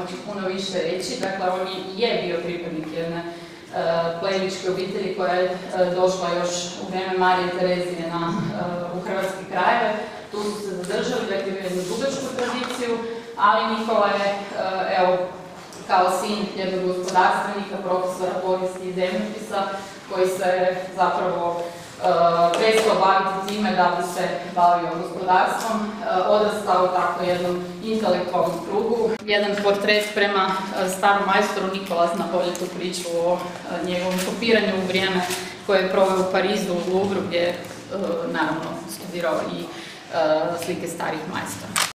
moći puno više reći. Dakle, on je bio pripadnik jedne plemičke obitelji koja je došla još u vrijeme Marije Terezije na, u hrvatske krajeve. Tu su se zadržali, dakle imaju jednu dugačku tradiciju, ali Nikola je, evo, kao sin jednog gospodarstvenika, profesora povijesti i zemljopisa, koji se zapravo da bi se bavio gospodarstvom, odrastao u tako jednom intelektualnom krugu. Jedan portret prema starom majstoru Nikola zna bolje tu priču o njegovom kopiranju u vrijeme koje je proveo u Parizu u Louvru gdje je naravno studirao i slike starih majstora.